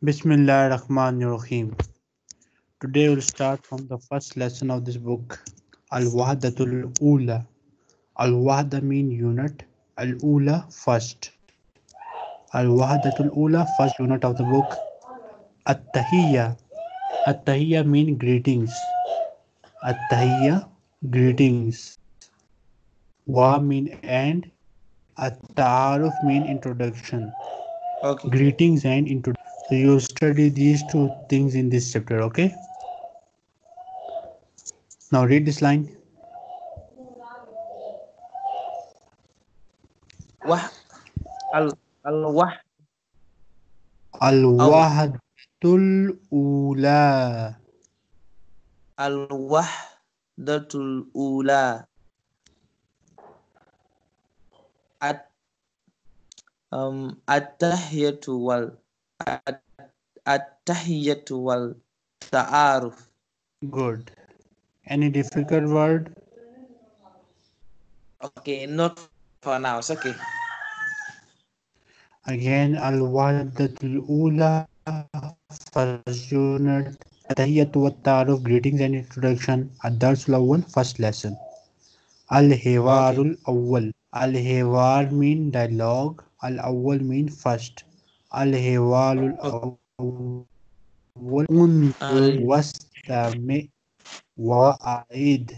Bismillah ar-Rahman ar-Rahim. Today we'll start from the first lesson of this book, Al-Wahdatul Ula. Al-Wahda mean unit, Al-Ula first. Al-Wahdatul Ula, first unit of the book. At-Tahiyya. At-Tahiyya mean greetings. At-Tahiyya, greetings. Wa mean and. At-Ta'aruf mean introduction. Okay. Greetings and introduction. So you'll study these two things in this chapter, okay? Now read this line. Wah al al wah Al-Wahdatul Ula. al wahdatul ula at um at-tahiyatu wal at- at-tahiyatu wal ta'aruf Good. Any difficult word? okay not for now it's okay Again, Al-Wahdatul Ula. First unit. Tahiyyatu wa Ta'aruf. Greetings and introduction. Ad-Darsul Awwal. First lesson. Al-Hiwarul Awwal. Al-Hiwar mean dialogue. Al-Awwal mean first. Awwal. Unzur wastami wa'aid.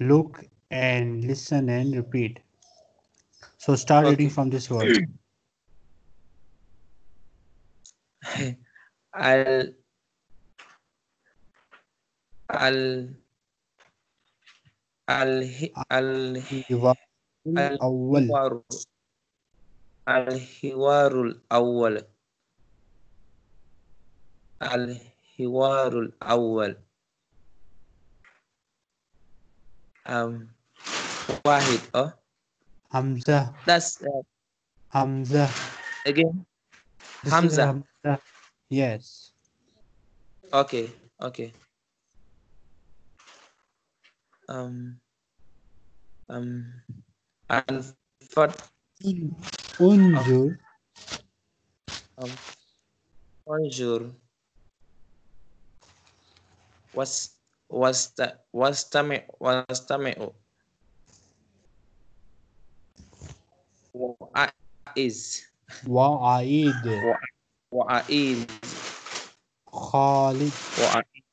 Look and listen and repeat. So start reading Okay. from this word. al al al al Hiwarul Awwal. hiwaru al hiwarul awwal al hiwarul awwal um wahid oh Hamza. that's uh, Hamza. again This is Hamza. Hamza. Yes. okay okay um um and for انجور انجور واستمع واستمع واعيد واعيد واعيد خالد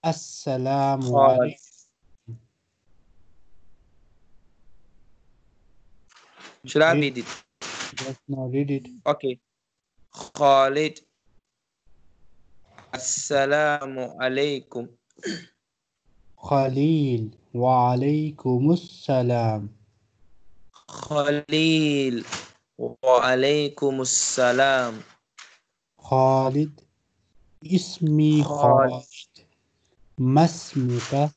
السلام عليكم شلون Just now read it. Okay. خالد السلام عليكم Khalil. Wa alaykumus salam. خليل وعليكم السلام Khalid. Ismi Khalid. Khalid. Masmuka.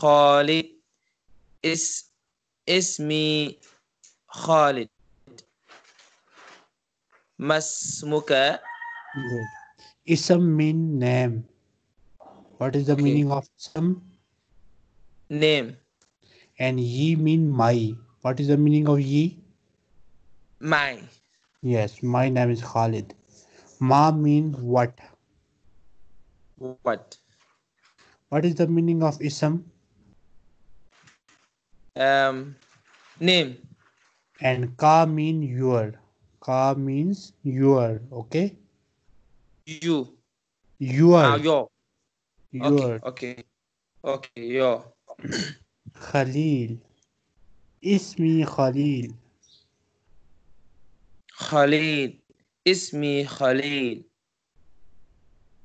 خالد اس اسمي خالد ما اسمك Good. Ism mean name. What is the Okay. meaning of ism? name And ye mean my. What is the meaning of ye? my Yes, my name is Khalid. Ma mean what? what What is the meaning of ism? um, name. And ka mean your. Ka means your. Okay. You. Your. Ah, your. Your. Okay. Okay. okay your. Khalil. Ismi Khalil. Khalil. Ismi Khalil.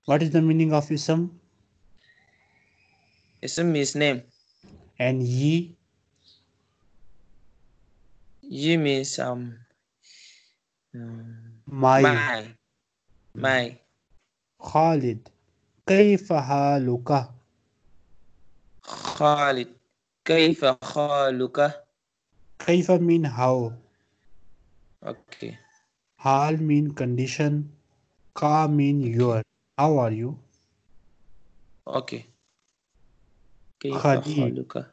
What is the meaning of Ism? Ism is name. And ye? you means um, um My. my my Khalid. كيف حالك؟ خالد كيف خالك كيف mean how? okay Hal mean condition. Ka mean your. How are you? okay كيف خليل. حالك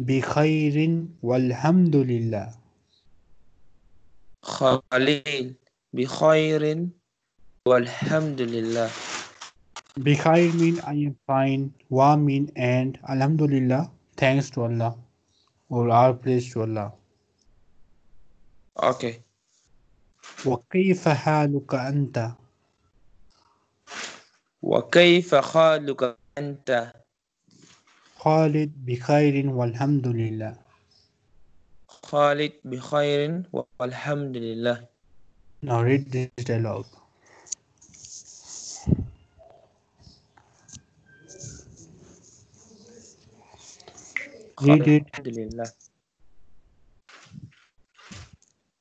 بخير والحمد لله. خليل بخير والحمد لله. بخير من I am fine و من and الحمد لله. Thanks to Allah. Or our praise to Allah. Okay. وكيف حالك أنت؟ وكيف حالك أنت؟ خالد بخير والحمد لله. خالد بخير والحمد لله Now read this dialogue. Read it.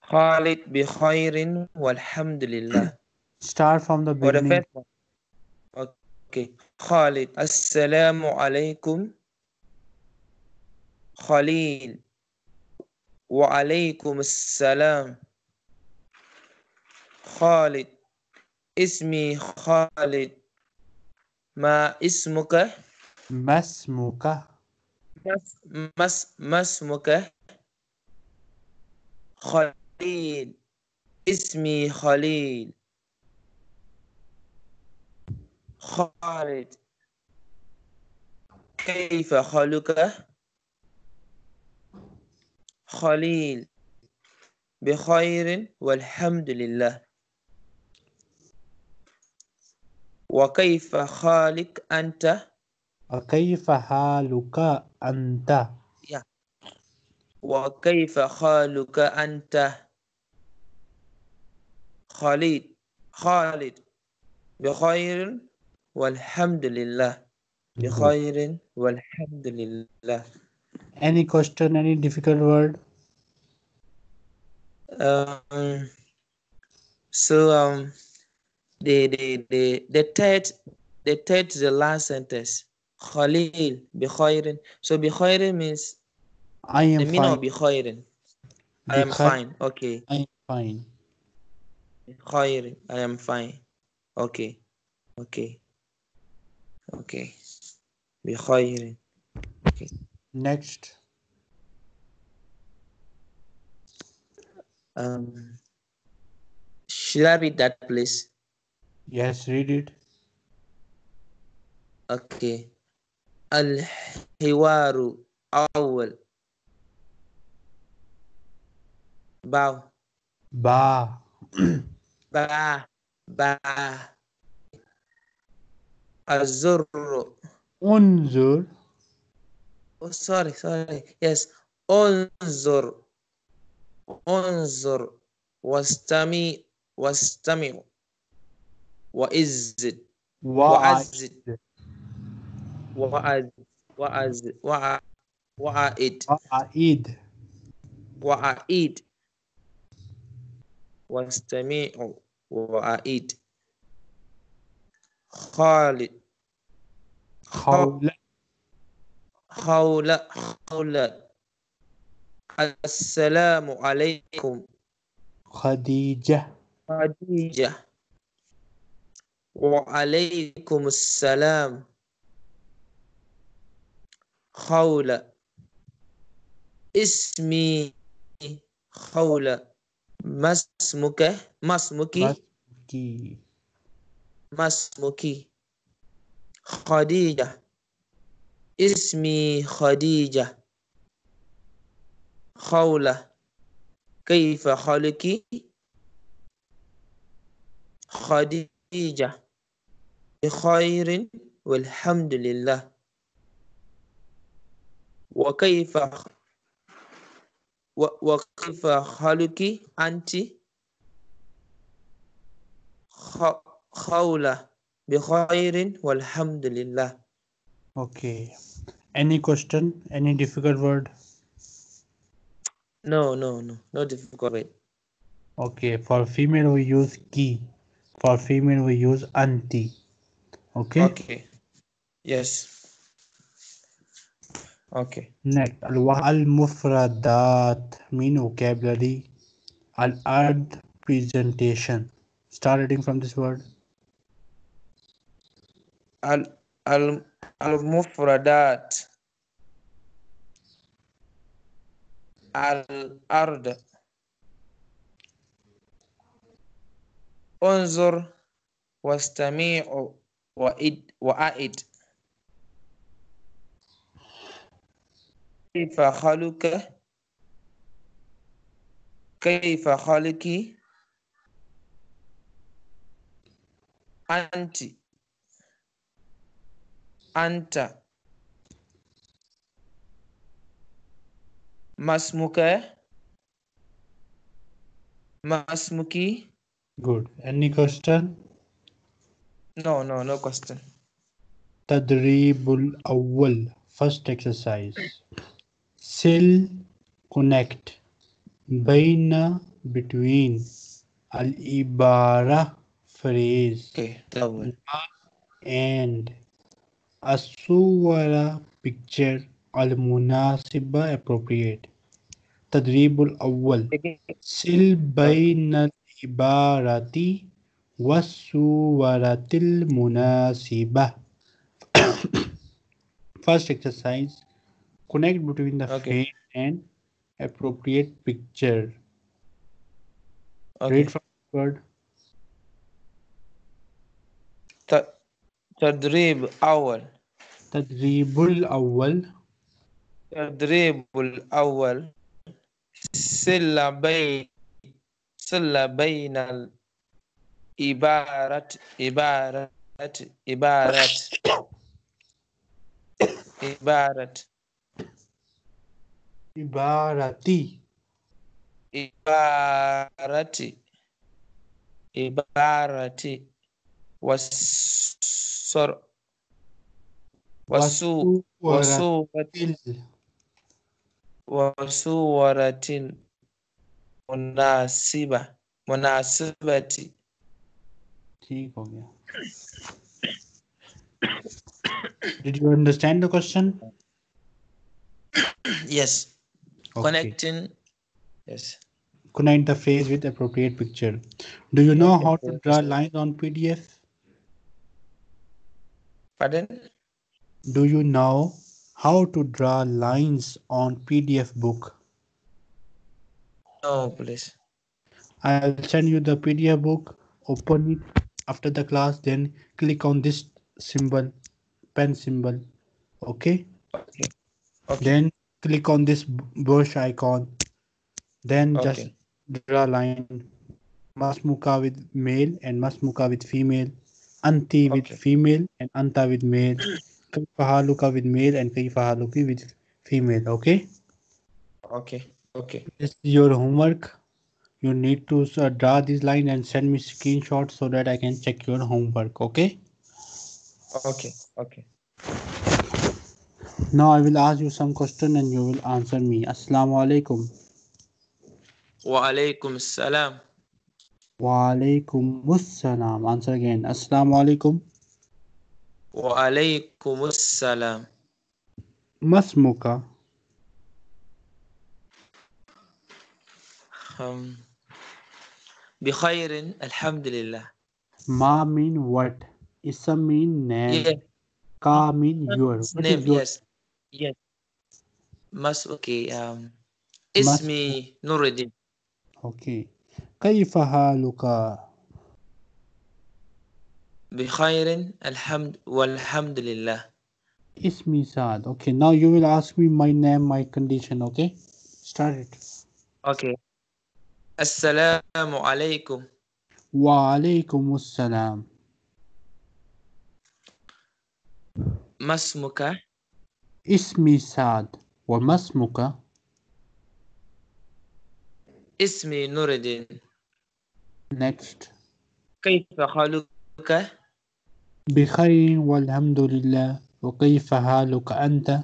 خالد بخير والحمد لله Start from the beginning. Okay. خالد السلام عليكم خليل. وعليكم السلام. خالد. اسمي خالد. ما اسمك؟ ما اسمك؟ ما اسمك؟ خليل. اسمي خليل. خالد. كيف حالك؟ خليل بخير والحمد لله. وكيف حالك أنت؟ وكيف حالك أنت؟ وكيف حالك أنت؟ خالد خالد بخير والحمد لله. بخير والحمد لله. Any question, any difficult word? Um, so um, the, the, the, the third the third the last sentence. Khalil bikhairin. So bikhairin means I am the meaning fine. of bikhairin. I am fine. Okay. I am fine. Bikhairin. I am fine. Okay. Okay. Okay. Bikhairin. Okay. Next. um should I read that please Yes, read it. اوكي الحوار اول باو Ba. با با الزر انظر oh, sorry sorry yes انظر انظر واستمع واستمع. وإزد. وعد وأز وأز وأ وأعد. وعيد وأعيد. واستمع. وأعيد. خالد حول حول حول السلام عليكم. خديجة. خديجة. وعليكم السلام. خولة اسمي خولة ما اسمك؟ ما اسمك. ما اسمك. خديجة. اسمي خديجة. خولة كيف حالك خديجة. بخير والحمد لله. وكيف وكيف حالك أنت؟ خولة بخير والحمد لله. Okay. Any question? Any difficult word? No, no, no, no difficult word. Okay. For female we use ki. For female we use anti. Okay. Okay. Yes. Okay. Next. Al al-mufradat mean vocabulary. Al-ard presentation. Start reading from this word. Al al al mufradat al ard انظر واستمع وإد وأعد. كيف خلق كيف خلقي؟ أنت. أنت. ما اسمك ما اسمك Good. Any question? No, no, no question. تدريب الأول first exercise sil connect بين between العبارة phrase Okay, الأول and الصورة picture المناسبة appropriate تدريب الأول سل بين العبارة والصورة المناسبة First exercise Connect between the Okay. frame and appropriate picture. Okay. Read from the word. ت- تدريب أول تدريب الأول تدريب الأول سل بين سل بين العبارة عبارة عبارة عبارة عبارة عبارة والسر وسو والصورة وصورة وصورة مناسبة مناسبة ठीक हो गया Did you understand the question? yes Okay. connecting yes Connect the phrase with appropriate picture. Do you know Okay, how to okay, draw sir. lines on PDF? pardon Do you know how to draw lines on PDF book? no please I'll send you the PDF book. Open it after the class, then click on this symbol, pen symbol. Okay. okay Then click on this brush icon. Then just okay draw line. Masmuka with male and Masmuka with female. Anti with female and Anta with male. Kafahaluka with male and Kaifahaluki with female. Okay. Okay. Okay. This is your homework. You need to uh, draw this line and send me screenshot so that I can check your homework. Okay. Okay. Okay. Now I will ask you some question and you will answer me. Assalamu alaikum. Wa alaikum assalam. Wa alaikum assalam. Answer again. Assalamu alaikum. وعليكم السلام. ما اسمك؟ بخير الحمد لله. ما من what اسم من name. كا من your مس okay اسمي نور الدين okay okay. كيف حالك؟ بخير الحمد والحمد لله اسمي سعد. Okay. Now you will ask me my name, my condition. Okay. Start it. okay السلام عليكم alaikum assalam. ما اسمك اسمي سعد وما اسمك اسمي نور الدين next كيف حالك بخير والحمد لله. وكيف حالك أنت؟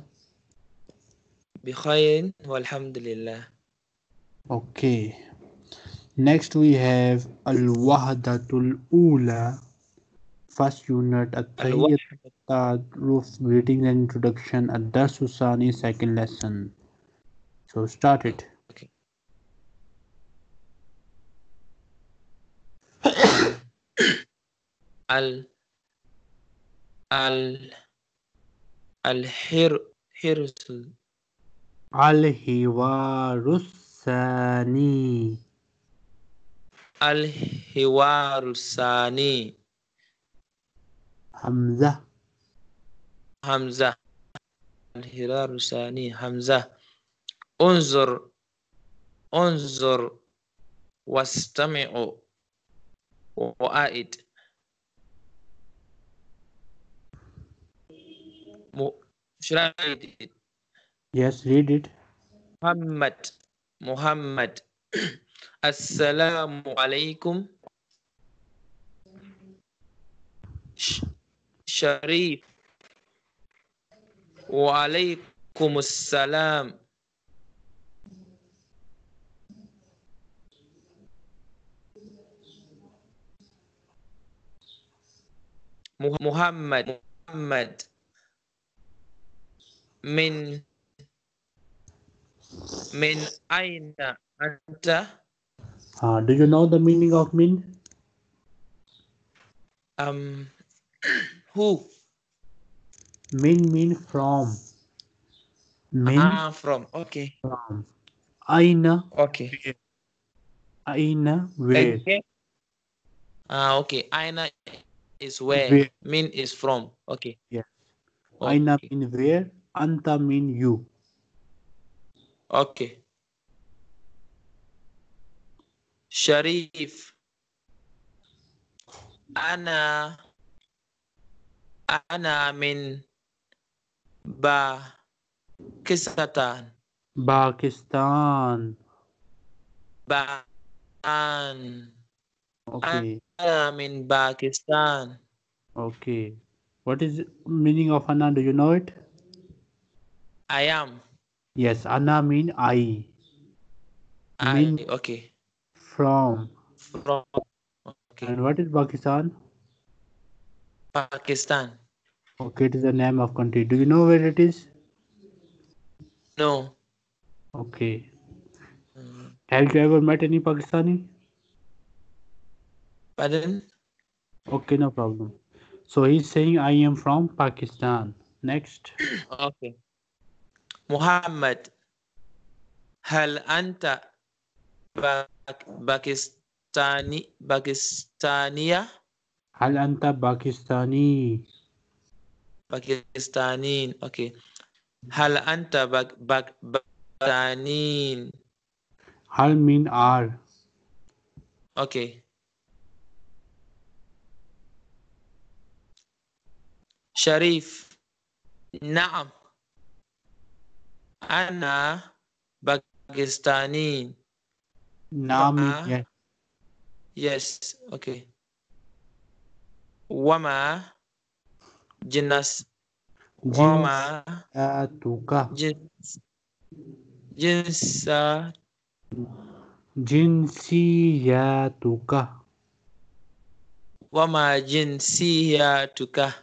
بخير والحمد لله. Okay. Next we have الوحدة الأولى. First unit الوحدة. التعرف greeting and introduction الدرس الثاني second lesson. So start it. ال ال الحر حرس الحوار الثاني الحوار الثاني همزة همزة الحوار الثاني همزة انظر انظر واستمع وأعد should I read it? yes read it. محمد محمد. السلام عليكم. ش- شريف. وعليكم السلام. مح- محمد محمد. من من أين أنت؟ uh, do you know the meaning of min Um, who? min mean from min Ah, from. Okay. from aina Okay. aina where Okay. Ah, okay. Aina is where. Where. Min is from. Okay. Yes. aina Okay. mean where anta mean you. Okay. Sharif. Ana. Ana min ba Pakistan. Pakistan. an Okay. Ana min Pakistan. Okay. What is meaning of Ana? Do you know it? I am. Yes ana mean i. I mean okay. from. From okay. And what is pakistan? Pakistan. Okay it is the name of country. Do you know where it is? No. Okay. Mm, have you ever met any pakistani? Pardon? Okay no problem. So he's saying i am from pakistan. Next. Okay محمد هل أنت باك باكستاني باكستانية؟ هل أنت باكستاني؟ باكستانيين okay هل أنت باك باك باكستانيين؟ هل mean are okay شريف نعم. أنا باكستاني. Naam. Yeah. Yes. Okay. Wama jenis wama atuka jins ya jinsiyatuka wama jinsiyatuka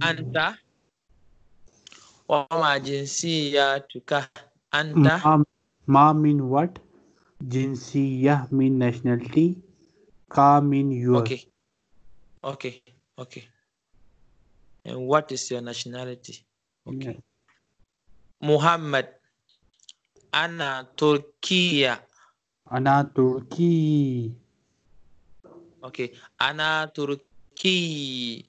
anta وما جنسيتك أنت ma, ma mean what jinsiyah mean nationality ka mean your okay okay okay and what is your nationality okay Muhammad أنا تركيا ana turki Okay, أنا تركي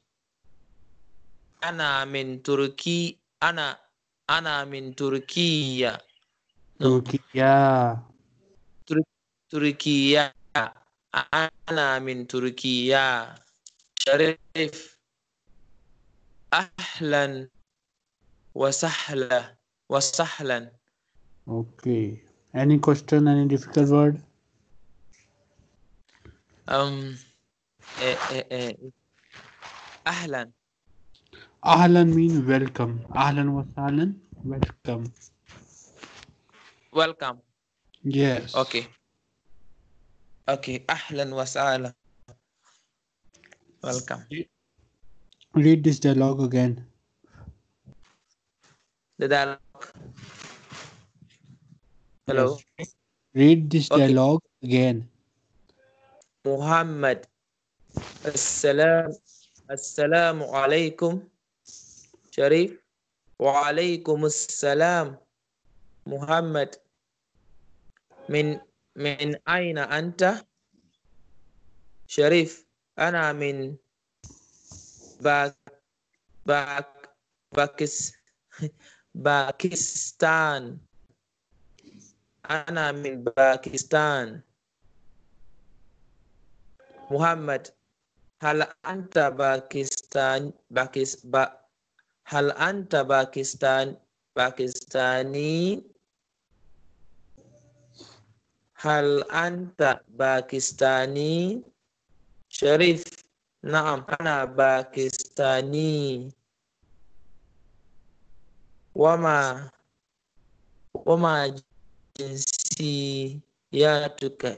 أنا من تركي أنا أنا من تركيا. No, turkiya تركيا. أنا من تركيا. شريف. أهلا وسهلا وسهلا. Okay. Any question any difficult word? um eh, eh, eh, أهلا. Ahlan mean welcome. Ahlan was ahlan. Welcome. Welcome. Yes. Okay. Okay. Ahlan was ahlan. Welcome. Read this dialogue again. The dialogue. Hello. Yes. Read this okay. dialogue again. محمد. السلام. السلام عليكم. شريف. وعليكم السلام محمد. من من أين أنت؟ شريف أنا من باك باك باكس باكستان. أنا من باكستان. محمد هل أنت باكستان باكس با هل أنت باكستان باكستاني؟ هل أنت باكستاني؟ شريف، Naam ana Pakistani? Wama Wama jinsiyatuka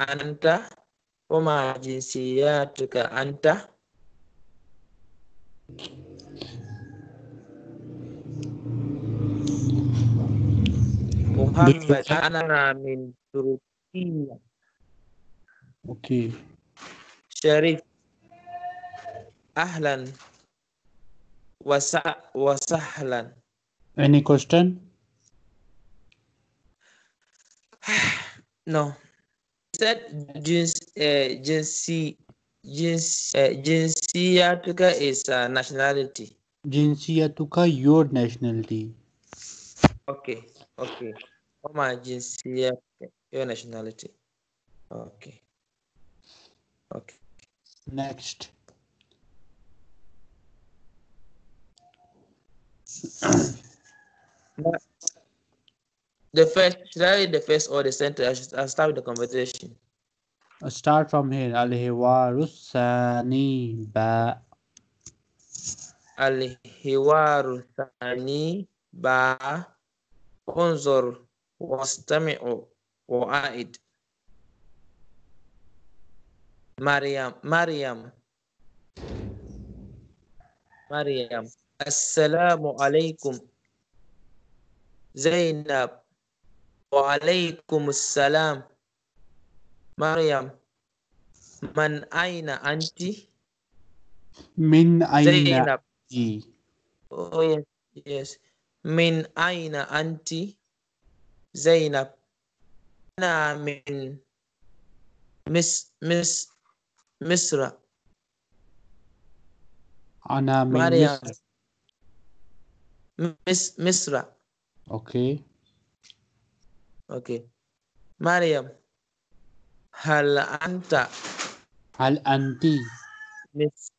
anta? Wama jinsiyatuka anta? Muhammad min Turkiya. Okay. Sharif Ahlan Wasa Wasahlan. Any question? no. He said jins uh, jinsi jins eh, uh, jinsiyatuka is uh, nationality. Jinsiyatuka your nationality. Okay. Okay. My jinsia Your nationality. Okay. Okay. Next. the first, should I read the first or the center? I'll start with the conversation. I'll start from here. Al-hiwaru ba. Al-hiwaru ba. انظر واستمع وعائد مريم مريم. مريم السلام عليكم. زينب وعليكم السلام. مريم من أين أنت؟ Min Aina زينب. Ji. Oh yes, yes. من أين أنت؟ زينب أنا من مس مس مصر Ana min مريم. مس مصر Okay. أوكي مريم هل أنت Anti. مس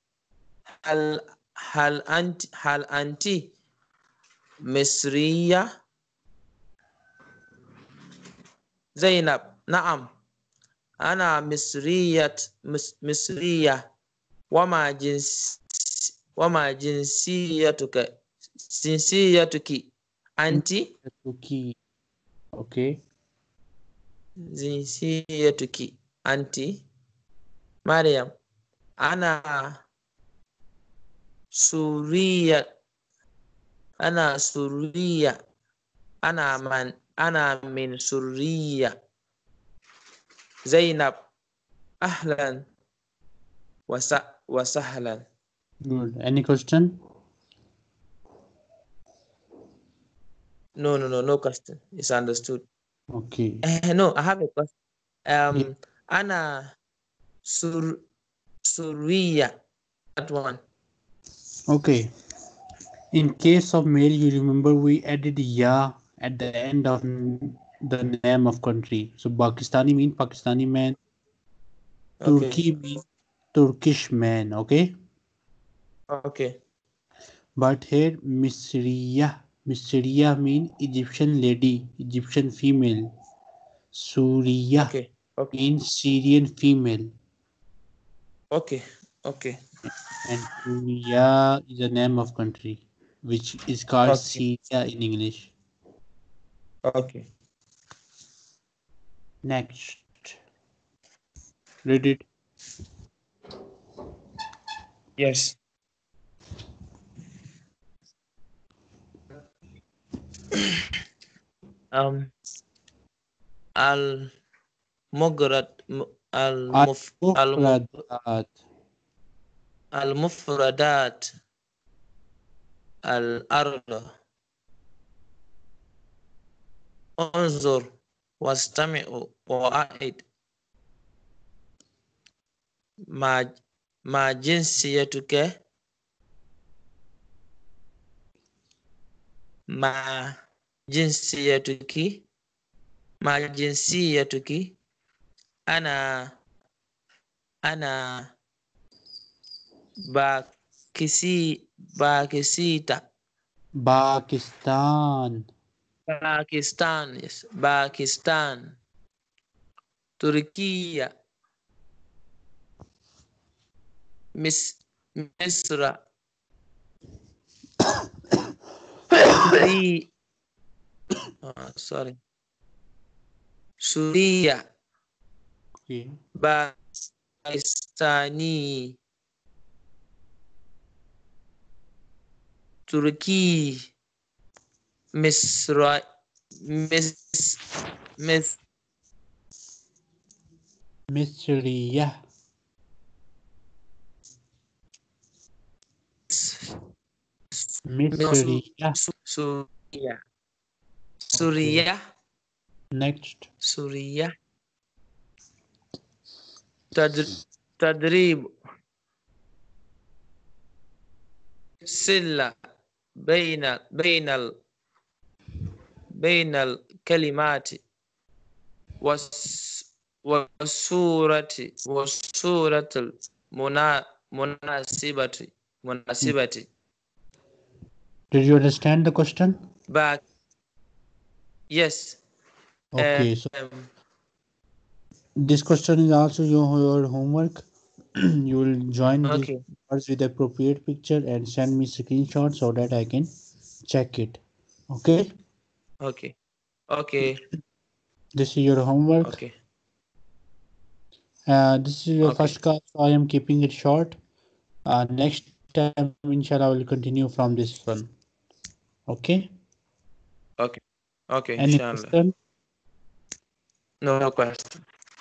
هل هل أنت هل أنت misriya zainab. Na'am. Ana misriyat mis, misriya wama jinsi wama jinsiyatuka jinsiyatuki anti. Tuki. Okay jinsiyatuki anti. Mariam. Ana suriya. ana suriya, ana man ana min suriya Zainab ahlan wasa, wasahlan. good. Any question? No no no no question. It's understood. Okay. Uh, no i have a question. Um yeah. ana sur suriya. that one. Okay. In case of male, you remember we added ya at the end of the name of country. So Pakistani mean Pakistani man. Okay. Turkey mean Turkish man. Okay. Okay. But here Misriya, Misriya mean Egyptian lady, Egyptian female. Suriya Okay. Okay. means Syrian female. Okay. Okay. And Suriya is a name of country, which is called Okay. Syria in English. Okay. Next. Read it. Yes. um al mugrat al muf al Al-Mufradat. al mufradat ard انظر واستمع وأعد. ما ما جنسيتك. ما جنسيتك. ما جنسيتك. أنا أنا Kisi, Bakisita. Pakistan. Pakistan, yes. Pakistan. Turkiya. Mis Misra. Suri. oh, sorry. Suriya. Yeah. Pakistani. Turkey, Misra, Mis, Mis, Misriya. Misriya. Surya. Surya. Next. Surya. Tadrib. Silla. بين بين ال بين الكلمات والس والسورة والسورة المنا مناسبة مناسبة did you understand the question back yes okay so um, this question is also your, your homework you will join okay. with appropriate picture and send me screenshot so that i can check it. Okay? Okay. Okay. This is your homework. Okay. Uh, this is your Okay. first class so i am keeping it short. Uh, next time inshallah i will continue from this one. Okay? Okay. Okay any inshallah. question? No question